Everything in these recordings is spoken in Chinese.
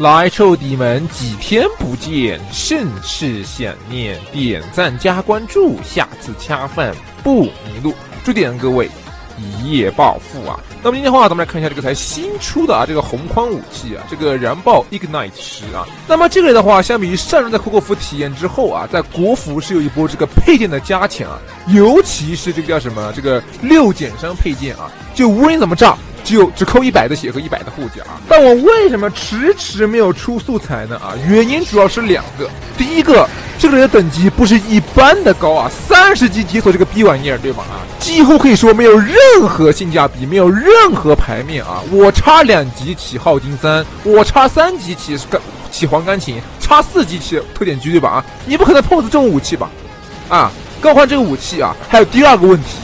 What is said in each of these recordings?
来臭弟们，几天不见，甚是想念。点赞加关注，下次恰饭不迷路。祝点各位一夜暴富啊！那么今天的话，咱们来看一下这个才新出的啊，这个红框武器啊，这个燃爆 Ignite 十啊。那么这个的话，相比于上任在库克服体验之后啊，在国服是有一波这个配件的加强啊，尤其是这个叫什么，这个六减伤配件啊，就无论怎么炸。就只扣一百的血和一百的护甲，但我为什么迟迟没有出素材呢？啊，原因主要是两个。第一个，这个人的等级不是一般的高啊，三十级解锁这个逼玩意儿，对吧？啊，几乎可以说没有任何性价比，没有任何牌面啊。我差两级起耗金三，我差三级起干起黄钢琴，差四级起特点狙，对吧？啊，你不可能碰死这种武器吧？啊，更换这个武器啊，还有第二个问题。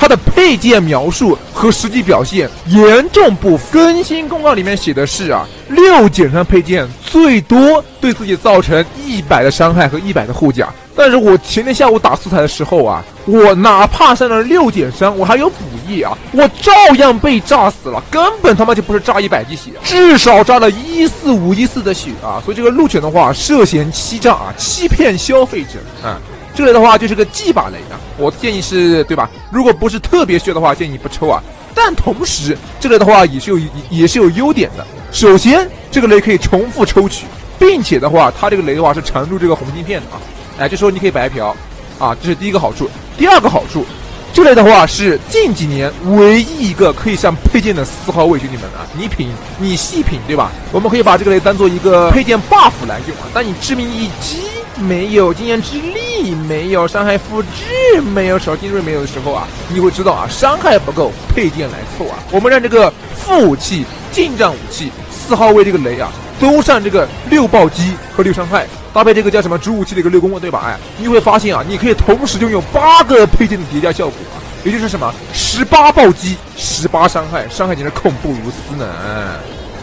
它的配件描述和实际表现严重不符。更新公告里面写的是啊，六减伤配件最多对自己造成一百的伤害和一百的护甲。但是我前天下午打素材的时候啊，我哪怕上了六减伤，我还有补益啊，我照样被炸死了，根本他妈就不是炸一百滴血，至少炸了一四五一四的血啊！所以这个鹿犬的话涉嫌欺诈啊，欺骗消费者啊。这个的话就是个技把雷啊，我建议是对吧？如果不是特别需要的话，建议不抽啊。但同时，这个的话也是有也是有优点的。首先，这个雷可以重复抽取，并且的话，它这个雷的话是缠住这个红镜片的啊。哎，这时候你可以白嫖啊，这是第一个好处。第二个好处，这类的话是近几年唯一一个可以上配件的四号位，兄弟们啊，你品，你细品，对吧？我们可以把这个雷当做一个配件 buff 来用啊。但你致命一击没有经验之力。你没有伤害复制，没有少精锐没有的时候啊，你会知道啊，伤害不够，配件来凑啊。我们让这个副武器、近战武器、四号位这个雷啊，都上这个六暴击和六伤害，搭配这个叫什么主武器的一个六攻对吧？哎，你会发现啊，你可以同时拥有八个配件的叠加效果啊，也就是什么十八暴击、十八伤害，伤害简直恐怖如斯呢。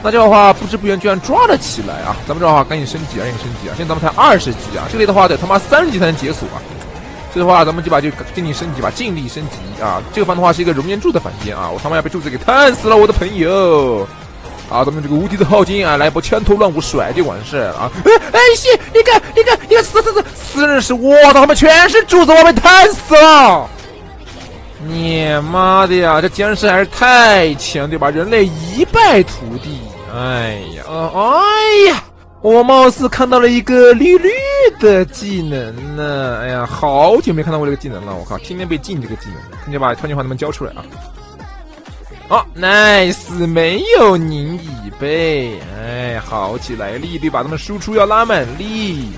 那这样的话，不知不觉居然抓了起来啊！咱们这的话赶紧升级啊，赶紧升级啊！现在咱们才二十级啊，这里的话得他妈三十级才能解锁啊！所以的话，咱们就把就尽力升级吧，尽力升级啊！这个方的话是一个熔岩柱的房间啊，我他妈要被柱子给烫死了，我的朋友！啊，咱们这个无敌的耗金啊，来一波千头乱舞甩就完事了啊！哎哎，西，你看，你看，你看，死死死，死人是我操，他妈全是柱子，我被烫死了！你妈的呀，这僵尸还是太强对吧？人类一败涂地。哎呀，哎呀，我貌似看到了一个绿绿的技能呢。哎呀，好久没看到过这个技能了，我靠，天天被禁这个技能，看见把超级话能不能交出来啊？好，nice，没有拧椅背，哎，好起来力对吧？咱们输出要拉满力。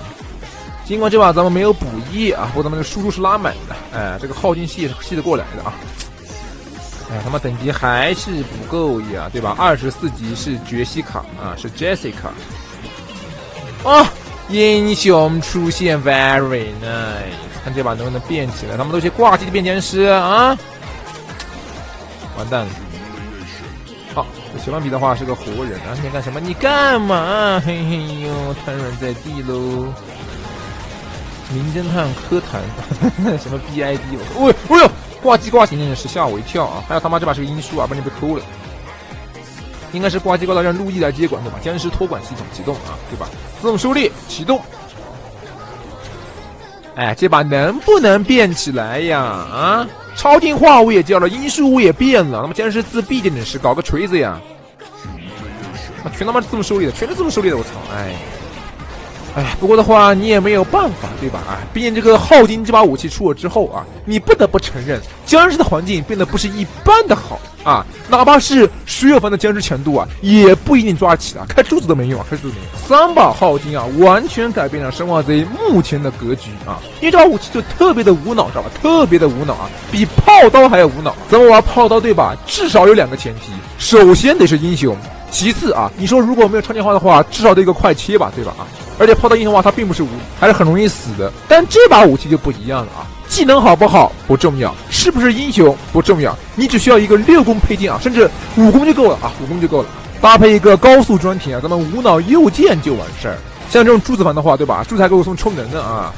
尽管这把咱们没有补益啊，不过咱们的输出是拉满的，哎，这个耗金吸吸得过来的啊。哎，他妈等级还是不够呀，对吧？二十四级是杰西卡啊，是 Jessica。啊，英雄出现，very nice。看这把能不能变起来？他们都是挂机的变僵尸啊！完蛋了。好，小顽皮的话是个活人啊！你干什么？你干嘛？嘿嘿哟，瘫软在地喽！名侦探柯谭，什么 BID？我，哎呦！挂机挂行是吓我一跳啊！还有他妈这把是个音叔啊，被你被抠了。应该是挂机挂到让陆毅来接管对吧？僵尸托管系统启动啊，对吧？自动狩猎启动。哎，这把能不能变起来呀？啊，超进化我也叫了，音书我也变了，那么僵尸自闭点点是搞个锤子呀！全他妈是自动狩猎的，全是自动狩猎的，我操！哎。哎，不过的话，你也没有办法，对吧？啊，毕竟这个耗金这把武器出了之后啊，你不得不承认，僵尸的环境变得不是一般的好啊。哪怕是十月份的僵尸强度啊，也不一定抓起啊，开柱子都没用啊，开柱子没用。三把耗金啊，完全改变了生化贼目前的格局啊。因为这把武器就特别的无脑，知道吧？特别的无脑啊，比炮刀还要无脑。咱们玩炮刀对吧？至少有两个前提，首先得是英雄，其次啊，你说如果没有超进化的话，至少得一个快切吧，对吧？啊。而且炮刀英雄的话，它并不是无，还是很容易死的。但这把武器就不一样了啊！技能好不好不重要，是不是英雄不重要，你只需要一个六攻配件啊，甚至五攻就够了啊，五攻就够了。搭配一个高速专艇啊，咱们无脑右键就完事儿。像这种柱子盘的话，对吧？柱子还给我送充能的啊！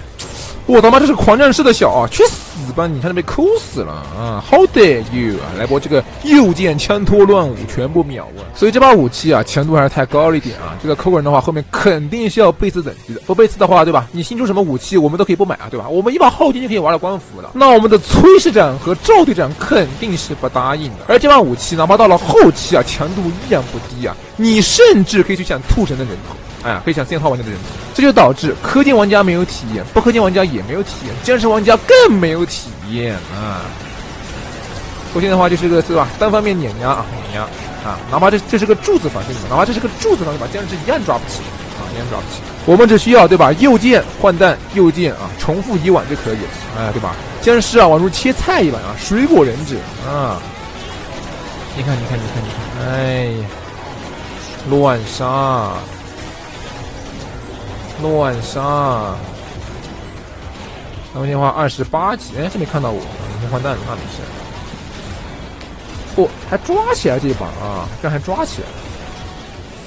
我他妈这是狂战士的小啊，去死！吧！你差点被抠死了啊！How dare you 啊！来波这个右键枪托乱舞，全部秒问。所以这把武器啊，强度还是太高了一点啊！这个抠人的话，后面肯定是要背刺等级的。不背刺的话，对吧？你新出什么武器，我们都可以不买啊，对吧？我们一把后劲就可以玩到官服了。那我们的崔市长和赵队长肯定是不答应的。而这把武器，哪怕到了后期啊，强度依然不低啊！你甚至可以去抢兔神的人头。哎，可以抢三号玩家的人，这就导致氪金玩家没有体验，不氪金玩家也没有体验，僵尸玩家更没有体验啊！首先的话就是个对吧，单方面碾压啊，碾压啊，哪怕这这是个柱子反对你们，哪怕这是个柱子，你把僵尸一样抓不起啊，一样抓不起。我们只需要对吧，右键换弹，右键啊，重复以往就可以了，哎，对吧？僵尸啊，宛如切菜一般啊，水果忍者啊！你看，你看，你看，你看，哎呀，乱杀！乱杀！他们电话二十八级，哎，这没看到我，先换弹，那没事。不，还抓起来这一把啊，这还抓起来。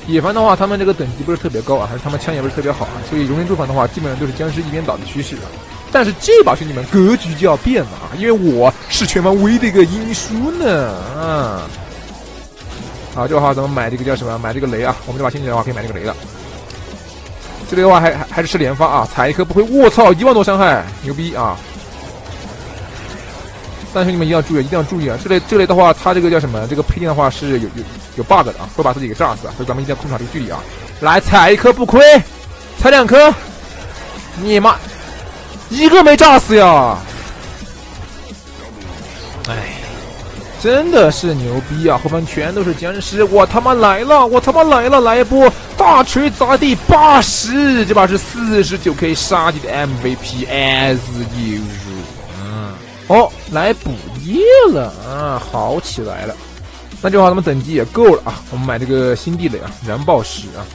野番的话，他们这个等级不是特别高啊，还是他们枪也不是特别好啊，所以熔岩柱反的话，基本上都是僵尸一边倒的趋势啊。但是这把兄弟们格局就要变了啊，因为我是全方唯一的一个英叔呢啊。好，这个话咱们买这个叫什么？买这个雷啊，我们这把兄弟的话可以买这个雷了。这里的话还还还是吃连发啊，踩一颗不会，我操，一万多伤害，牛逼啊！但是你们一定要注意，一定要注意啊！这类这类的话，它这个叫什么？这个配件的话是有有有 bug 的啊，会把自己给炸死！所以咱们一定要控制好这个距离啊！来踩一颗不亏，踩两颗，你妈一个没炸死呀！哎。真的是牛逼啊！后方全都是僵尸，我他妈来了！我他妈来了！来一波大锤砸地八十，这把是四十九 K 杀敌的 MVP as usual。嗯，哦，来补液了啊，好起来了。那这话咱们等级也够了啊，我们买这个新地雷啊，燃爆石啊。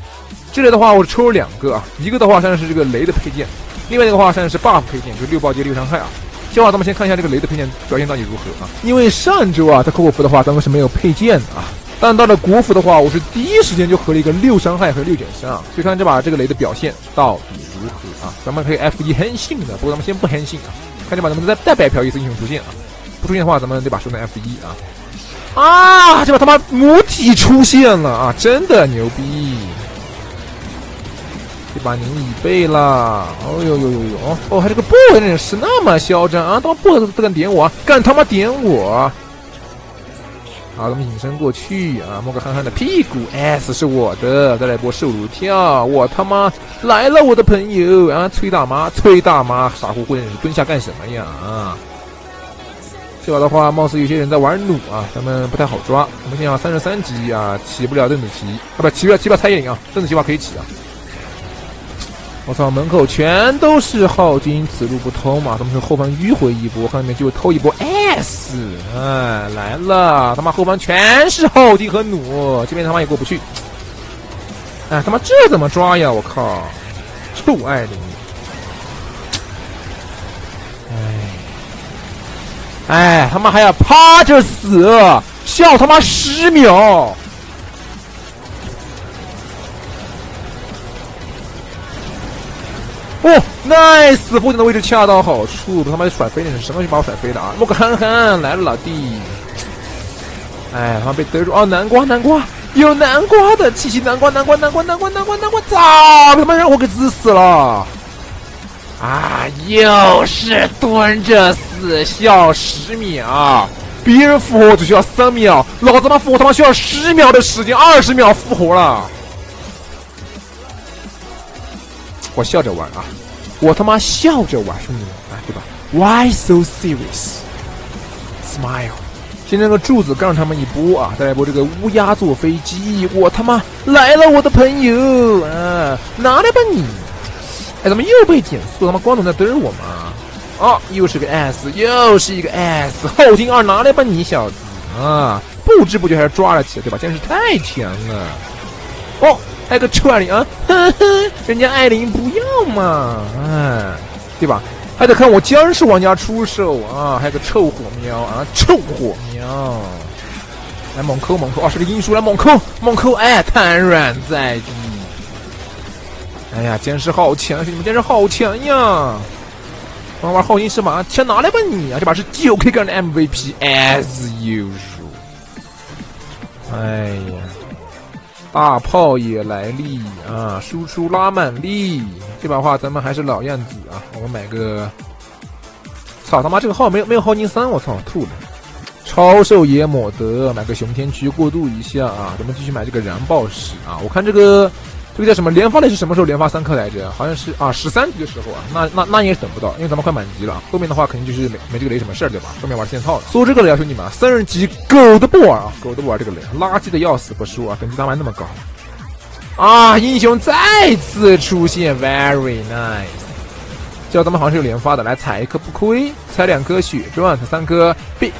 这里的话我抽了两个啊，一个的话算是这个雷的配件，另外一个话算是 buff 配件，就六暴击六伤害啊。接话咱们先看一下这个雷的配件表现到底如何啊？因为上周啊，在酷狗服的话，咱们是没有配件的啊。但到了国服的话，我是第一时间就合了一个六伤害和六减伤，所以看这把这个雷的表现到底如何啊？咱们可以 F 一黑信的，不过咱们先不黑信啊。看这把能不能再再白嫖一次英雄出现啊？不出现的话，咱们这把收成 F 一啊。啊！这把他妈母体出现了啊！真的牛逼！这把您已背了，哦呦呦呦呦！哦，还这个 boy 人是那么嚣张啊！他妈 boy 都敢点我，敢他妈点我！好，咱们隐身过去啊，摸个憨憨的屁股，S 是我的，再来一波瘦如跳，我他妈来了，我的朋友啊！崔大妈，崔大妈，傻乎乎的蹲下干什么呀？啊！这把的话，貌似有些人在玩弩啊，咱们不太好抓。我们先要三十三级啊，起不了邓紫棋啊，不起不了起不了蔡依林啊，邓紫棋话可以起啊。我操！门口全都是耗金，此路不通嘛？他们是后方迂回一波，后面就会偷一波 S。哎，来了！他妈后方全是耗金和弩，这边他妈也过不去。哎，他妈这怎么抓呀？我靠！臭艾琳！哎，哎，他妈还要趴着死，笑他妈十秒！哦，nice，附近的位置恰到好处，他妈甩飞的是什么东西把我甩飞的啊？莫克憨憨来了，老弟。哎，他妈被逮住哦，南瓜，南瓜，有南瓜的，气息南瓜，南瓜，南瓜，南瓜，南瓜，南瓜，操！他妈让我给滋死了。啊，又是蹲着死，笑十秒，别人复活只需要三秒，老子他妈复活他妈需要十秒的时间，二十秒复活了。我笑着玩啊，我他妈笑着玩，兄弟们啊，对吧？Why so serious? Smile。今天那个柱子干他们一波啊，再来一波这个乌鸦坐飞机，我他妈来了，我的朋友啊，拿来吧你！哎，怎么又被减速？他妈光头在蹲我吗？啊，又是个 S，又是一个 S，后劲二拿来吧你小子啊！不知不觉还是抓了起来，对吧？真是太强了。哦。还有个臭艾琳啊，呵呵，人家艾琳不要嘛，哎，对吧？还得看我僵尸玩家出手啊！还有个臭火喵啊，臭火喵，来猛扣猛扣，啊，是个英叔来猛扣猛扣，哎，瘫软在地。哎呀，僵尸好强，兄弟们，僵尸好强呀！玩玩耗金石马，钱拿来吧你啊！这把是九 K 杆的 MVP，as usual。哎呀，大炮也来力啊，输出拉满力。这把话咱们还是老样子啊，我们买个，操他妈这个号没有没有耗金三，我操吐了。超兽也抹得，买个熊天驱过渡一下啊！咱们继续买这个燃爆石啊！我看这个个叫什么连发的是什么时候连发三颗来着？好像是啊十三级的时候啊！那那那也等不到，因为咱们快满级了。后面的话肯定就是没没这个雷什么事儿对吧？后面玩线套了。说这个雷啊，兄弟们，三十级狗都不玩啊！狗都不玩这个雷，垃圾的要死不说啊！等级单玩那么高啊！英雄再次出现，very nice。叫咱们好像是有连发的，来踩一颗不亏，踩两颗血钻，踩三颗 B。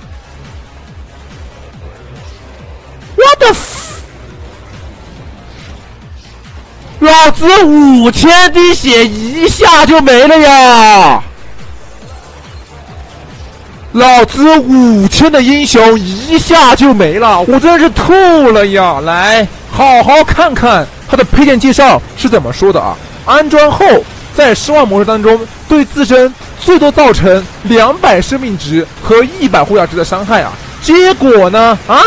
老子五千滴血一下就没了呀！老子五千的英雄一下就没了，我真是吐了呀！来，好好看看他的配件介绍是怎么说的啊？安装后，在失望模式当中，对自身最多造成两百生命值和一百护甲值的伤害啊！结果呢？啊？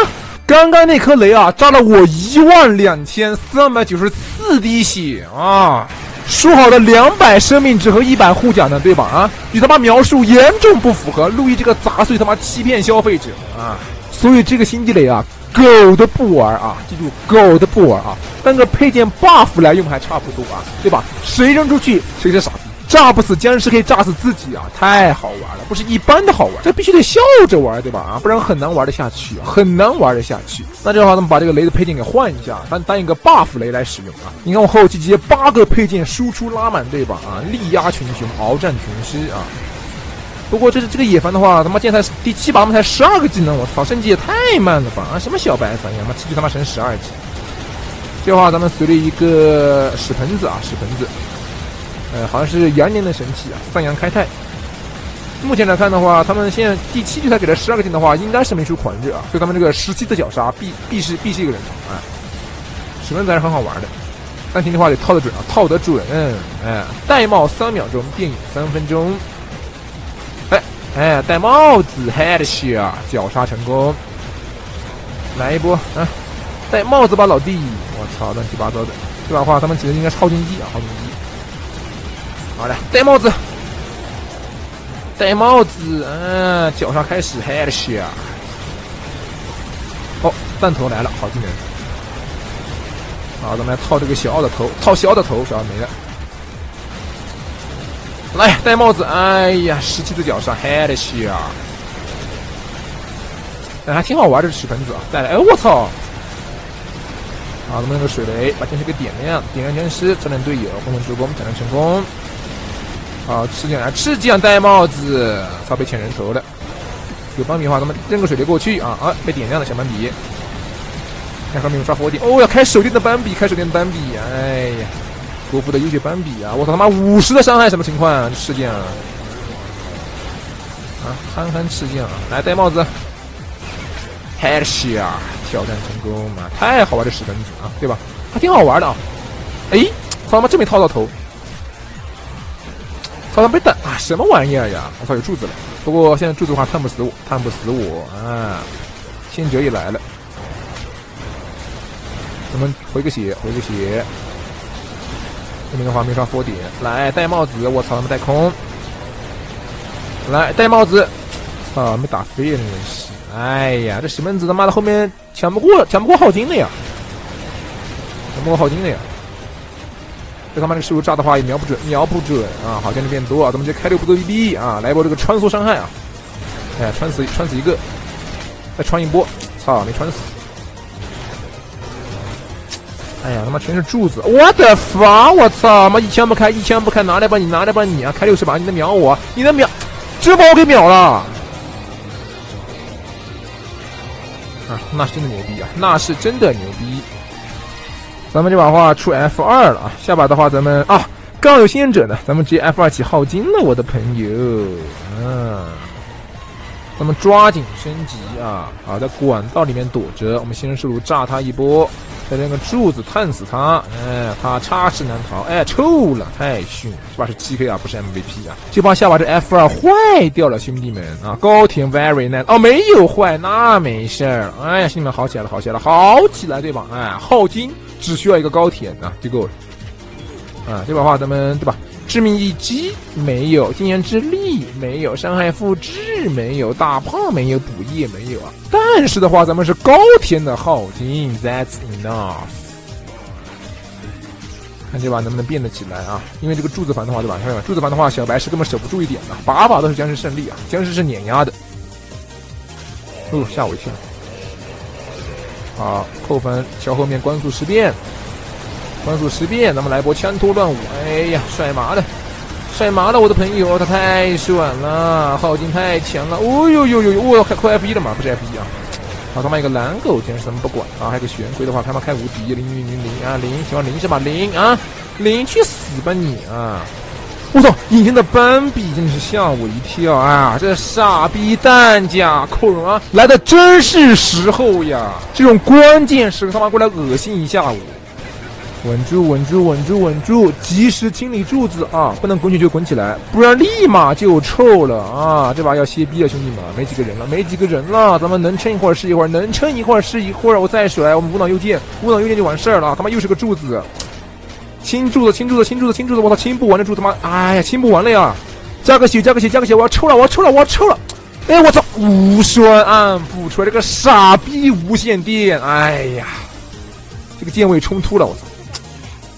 刚刚那颗雷啊，炸了我一万两千三百九十四滴血啊！说好的两百生命值和一百护甲呢，对吧？啊，与他妈描述严重不符合，路易这个杂碎他妈欺骗消费者啊！所以这个星际雷啊，狗都不玩啊！记住，狗都不玩啊！当个配件 buff 来用还差不多啊，对吧？谁扔出去谁是傻。炸不死僵尸可以炸死自己啊！太好玩了，不是一般的好玩，这必须得笑着玩，对吧？啊，不然很难玩得下去，很难玩得下去。那这样的话，咱们把这个雷的配件给换一下，当当一个 buff 雷来使用啊！你看我后期直接八个配件输出拉满，对吧？啊，力压群雄，鏖战群尸啊！不过这是这个野凡的话，他妈现在第七把，我们才十二个技能，我操，升级也太慢了吧！啊，什么小白粉呀，妈七级他妈升十二级。这话咱们随了一个屎盆子啊，屎盆子。呃，好像是羊年的神器啊，三羊开泰。目前来看的话，他们现在第七局才给了十二个金的话，应该是没出狂热啊，所以他们这个十七的绞杀必必是必是一个人头啊。十分子还是很好玩的，但听的话得套得准啊，套得准。哎，戴帽三秒钟，电影三分钟。哎哎，戴帽子 headshot 绞杀成功，来一波啊！戴帽子吧，老弟！我操，乱七八糟的。这把话，他们几个应该是耗金机啊，超金机。好嘞，戴帽子，戴帽子，嗯，脚上开始 headshot。哦，弹头来了，好技能。好，咱们来套这个小奥的头，套小奥的头，小奥没了。来，戴帽子，哎呀，十七的脚上 headshot。哎，还挺好玩的屎盆子啊！再来，哎，我操！好，咱们那个水雷把僵尸给点亮，点亮僵尸，招揽队友，共同助攻，挑战成功。好，吃酱来，吃酱戴帽子，操，被抢人头了。有斑比的话，咱们扔个水雷过去啊啊！被点亮了，小斑比。看后面有刷火点，哦，要开手电的斑比，开手电的斑比，哎呀，国服的优秀斑比啊！我操他妈五十的伤害，什么情况啊？吃酱啊！啊，憨憨吃酱，来戴帽子，headshot，挑战成功嘛！太好玩的石分子啊，对吧？还挺好玩的啊！哎，操他妈真没套到头。操他没等啊！什么玩意儿呀！我操，有柱子了。不过现在柱子的话，探不死我，探不死我啊！先者也来了，咱们回个血，回个血。这边的话没刷佛点，来戴帽子，我操他妈戴空，来戴帽子，操没打飞那个是。哎呀，这石门子他妈的后面抢不过，抢不过浩金的呀，抢不过浩金的呀。这他妈的失误炸的话也瞄不准，瞄不准啊！好像就变多啊，咱们就开六步多 BB 啊，来一波这个穿梭伤害啊！哎，穿死穿死一个，再穿一波，操，没穿死！哎呀，他妈全是柱子！我的发！我操！妈一枪不开，一枪不开，拿来吧你，拿来吧你啊！开六十把，你能秒我？你能秒？直把我给秒了！啊，那是真的牛逼啊！那是真的牛逼！咱们这把话出 F 二了啊，下把的话咱们啊刚有先者呢，咱们直接 F 二起耗金了，我的朋友，嗯，咱们抓紧升级啊！好，在管道里面躲着，我们先生速度炸他一波，再扔个柱子探死他，哎，他插翅难逃，哎，臭了，太逊，这把？是 T K 啊，不是 M V P 啊，这把下把这 F 二坏掉了，兄弟们啊！高田 very nice，哦，没有坏，那没事儿，哎呀，兄弟们好起来了，好起来了，好起来，对吧？哎，耗金只需要一个高铁啊，就够了，啊，这把话咱们对吧？致命一击没有，惊炎之力没有，伤害复制没有，大炮没有，补液没有啊！但是的话，咱们是高天的耗金，That's enough。看这把能不能变得起来啊？因为这个柱子反的话，对吧？看柱子反的话，小白是根本守不住一点的，把把都是僵尸胜利啊！僵尸是碾压的。哦，吓我一跳！好，扣分，桥后面关速十变。关速十变，咱们来波枪托乱舞。哎呀，帅麻了，帅麻了，我的朋友，他太爽了，耗金太强了。哦呦呦呦呦，我开快 F 一了嘛？不是 F 一啊。好他妈一个蓝狗，竟然咱们不管啊！还有个玄龟的话，他妈开无敌，零零零零啊，零喜欢零是吧？零啊，零去死吧你啊！我操，隐形的斑比真是吓我一跳啊！这傻逼弹夹扣人啊，来的真是时候呀！这种关键时刻他妈过来恶心一下我。稳住，稳住，稳住，稳住！及时清理柱子啊，不能滚起就滚起来，不然立马就臭了啊！这把要歇逼了，兄弟们，没几个人了，没几个人了，咱们能撑一会儿是一会儿，能撑一会儿是一会儿。我再甩，我们无脑右键，无脑右键就完事儿了。他妈又是个柱子，清柱子，清柱子，清柱子，清柱子！我操，清不完的柱子妈，哎呀，清不完了呀！加个血，加个血，加个血！我要抽了，我要抽了，我要抽了！哎，我操，无双暗补出来这个傻逼无线电，哎呀，这个键位冲突了，我操！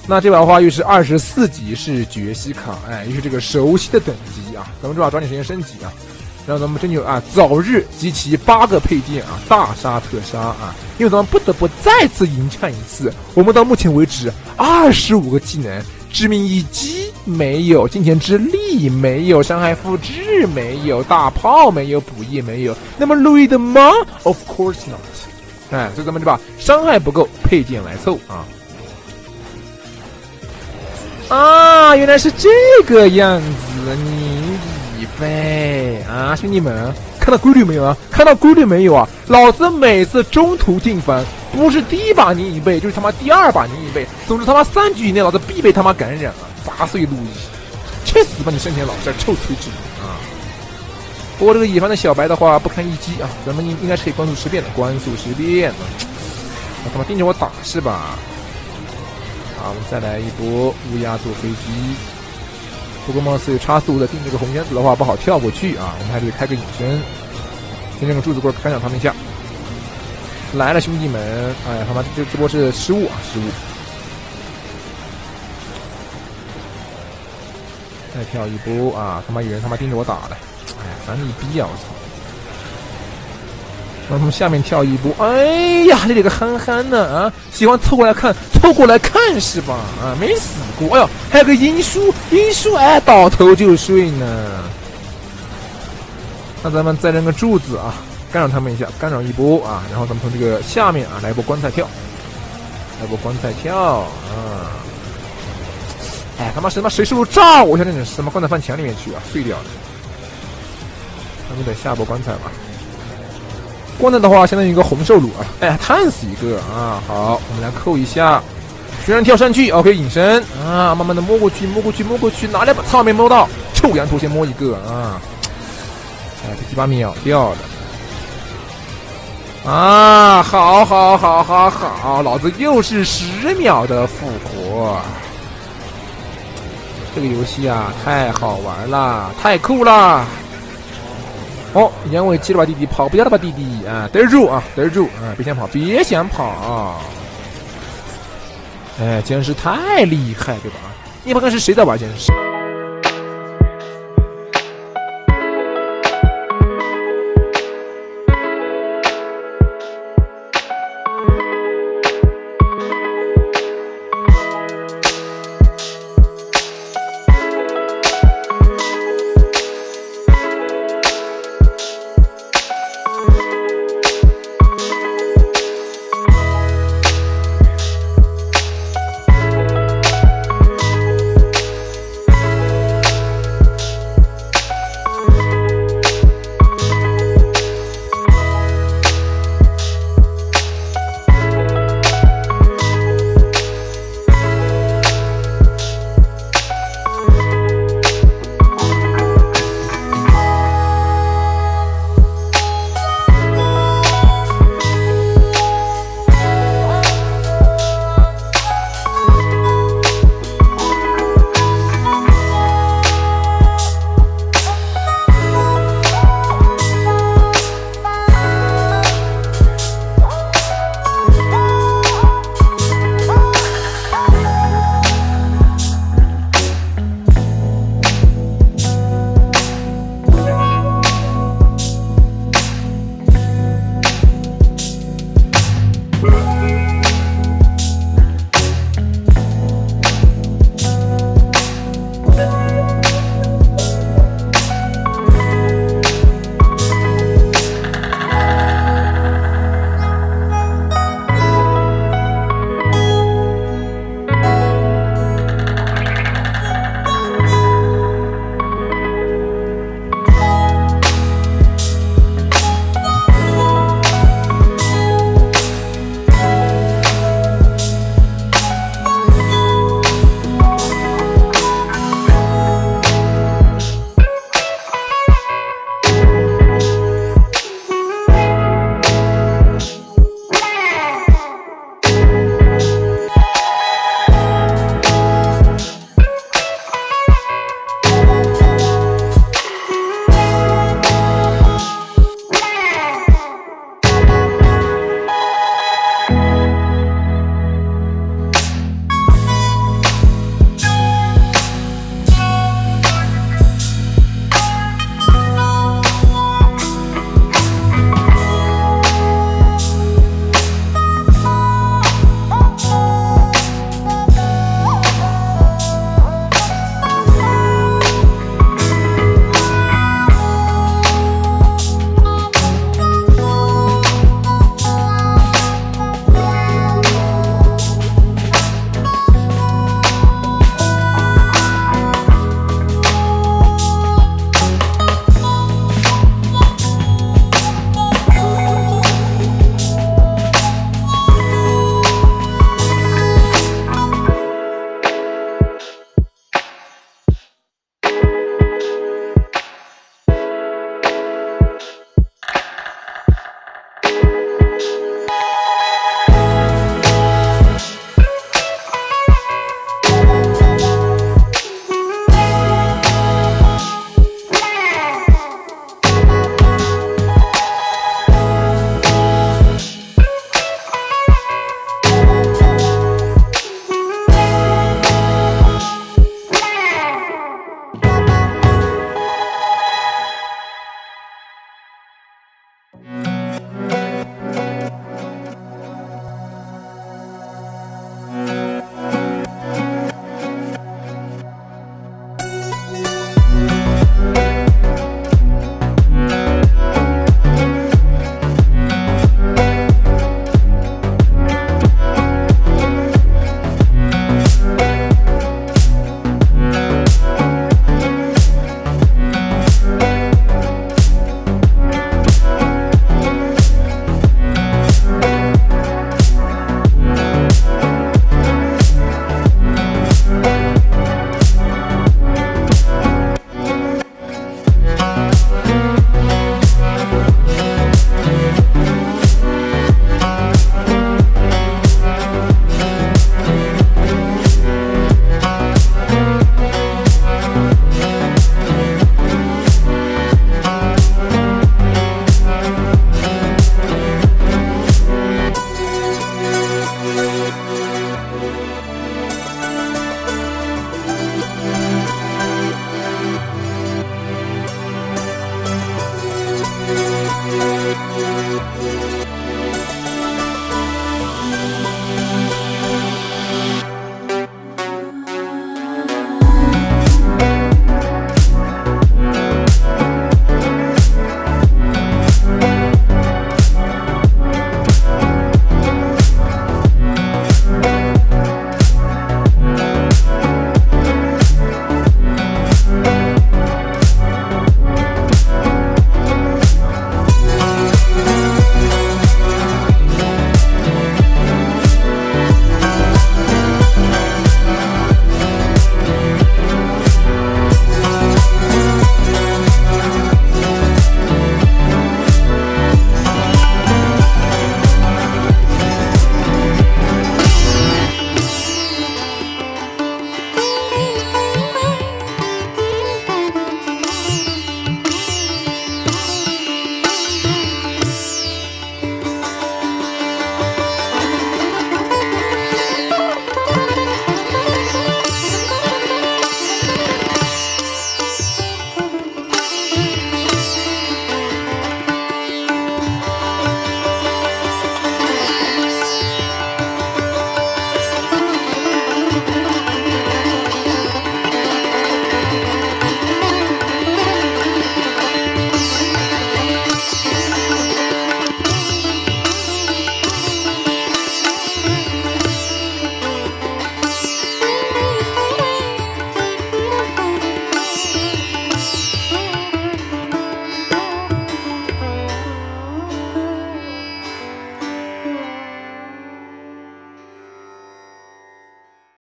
那这把的话又是二十四级是绝息卡，哎，又是这个熟悉的等级啊！咱们这把抓紧时间升级啊，让咱们真就啊早日集齐八个配件啊，大杀特杀啊！因为咱们不得不再次迎战一次。我们到目前为止二十五个技能，致命一击没有，金钱之力没有，伤害复制没有，大炮没有，补液没有。那么路易的吗？Of course not！哎，所以咱们这把伤害不够，配件来凑啊！啊，原来是这个样子，你喂啊，兄弟们看到规律没有啊？看到规律没有啊？老子每次中途进分，不是第一把你一倍，就是他妈第二把你一倍，总之他妈三局以内，老子必被他妈感染了，砸碎路易，去死吧你生前老这臭锤子啊！不过这个野方的小白的话不堪一击啊，咱们应应该是可以关速十变的，关速十变啊！他妈盯着我打是吧？好，我们再来一波乌鸦坐飞机。不过貌似有差速的定这个红圈子的话不好跳过去啊，我们还得开个隐身，先扔个柱子棍干扰他们一下。来了，兄弟们！哎，他妈这这波是失误啊，失误！再跳一波啊！他妈有人他妈盯着我打了，哎呀，烦你逼啊！我操！让他们下面跳一波，哎呀，这里个憨憨呢啊，喜欢凑过来看，凑过来看是吧？啊，没死过，哎呦，还有个英叔，英叔，哎，倒头就睡呢。那咱们再扔个柱子啊，干扰他们一下，干扰一波啊，然后咱们从这个下面啊来一波棺材跳，来一波棺材跳啊！哎，他妈什么谁是不是炸我？像那种什么棺材放墙里面去啊，碎掉了。咱们等下波棺材吧。光能的话，相当于一个红兽弩啊！哎，探死一个啊！好，我们来扣一下，旋转跳上去，OK，隐身啊！慢慢的摸过去，摸过去，摸过去，哪两把操没摸到？臭羊头先摸一个啊！哎，这几把秒掉了啊！好好好好好，老子又是十秒的复活！这个游戏啊，太好玩了，太酷了！哦，杨伟骑着把弟弟跑不掉了吧？弟弟啊，得住啊，得住啊！别想跑，别想跑啊！哎，僵尸太厉害，对吧？你不看是谁在玩僵尸？